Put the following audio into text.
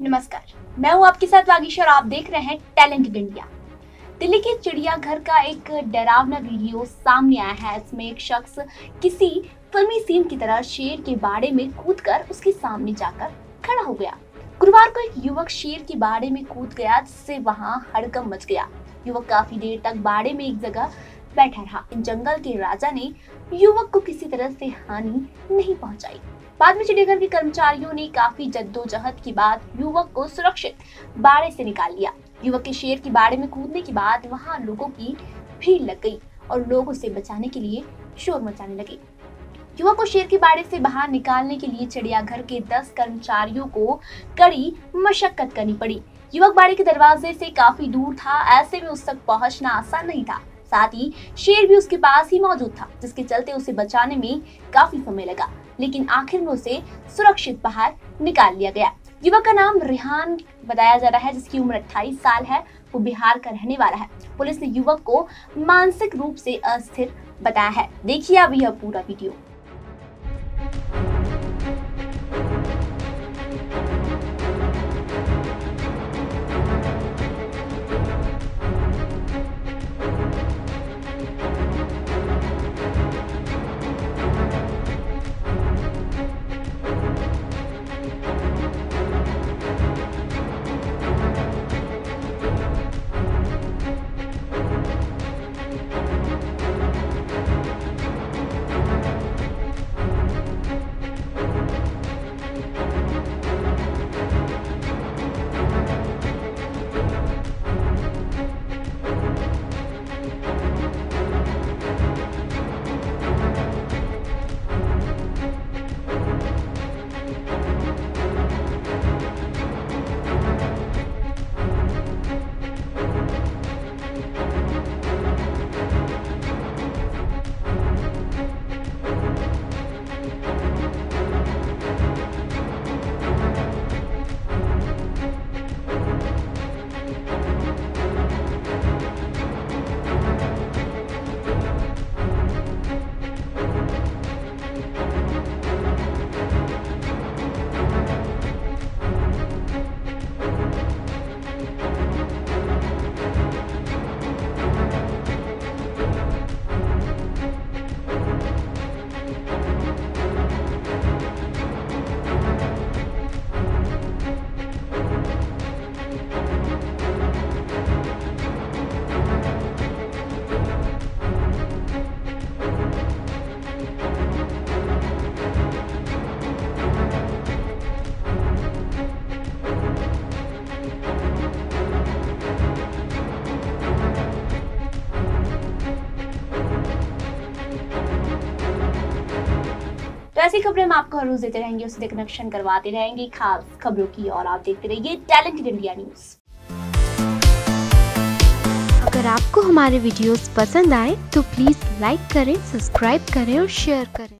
नमस्कार। मैं हूँ आपके साथ वागीश और आप देख रहे हैं टैलेंटेड इंडिया दिल्ली के चिड़ियाघर का एक डरावना वीडियो सामने आया है। इसमें एक शख्स किसी फिल्मी सीन की तरह शेर के बाड़े में कूदकर उसके सामने जाकर खड़ा हो गया। गुरुवार को एक युवक शेर के बाड़े में कूद गया, जिससे वहाँ हड़कम मच गया। युवक काफ़ी देर तक बाड़े में एक जगह बैठा रहा। जंगल के राजा ने युवक को किसी तरह से हानि नहीं पहुंचाई। बाद में चिड़ियाघर के कर्मचारियों ने काफ़ी जद्दोजहद के बाद युवक को सुरक्षित बाड़े से निकाल लिया। युवक के शेर की बाड़े में कूदने के बाद वहाँ लोगों की भीड़ लग गई और लोग उसे बचाने के लिए शोर मचाने लगे। युवक को शेर के बाड़े से बाहर निकालने के लिए चिड़ियाघर के दस कर्मचारियों को कड़ी मशक्कत करनी पड़ी। युवक बाड़े के दरवाजे से काफ़ी दूर था, ऐसे में उस तक पहुँचना आसान नहीं था। साथ ही शेर भी उसके पास ही मौजूद था, जिसके चलते उसे बचाने में काफ़ी समय लगा। लेकिन आखिर में उसे सुरक्षित बाहर निकाल लिया गया। युवक का नाम रिहान बताया जा रहा है, जिसकी उम्र 28 साल है, वो बिहार का रहने वाला है। पुलिस ने युवक को मानसिक रूप से अस्थिर बताया है। देखिए अब यह पूरा वीडियो। ऐसी खबरें हम आपको हर रोज देते रहेंगे उससे कनेक्शन करवाते रहेंगे। खास खबरों की और आप देखते रहिए टैलेंटेड इंडिया न्यूज़। अगर आपको हमारे वीडियोस पसंद आए तो प्लीज़ लाइक करें, सब्सक्राइब करें और शेयर करें।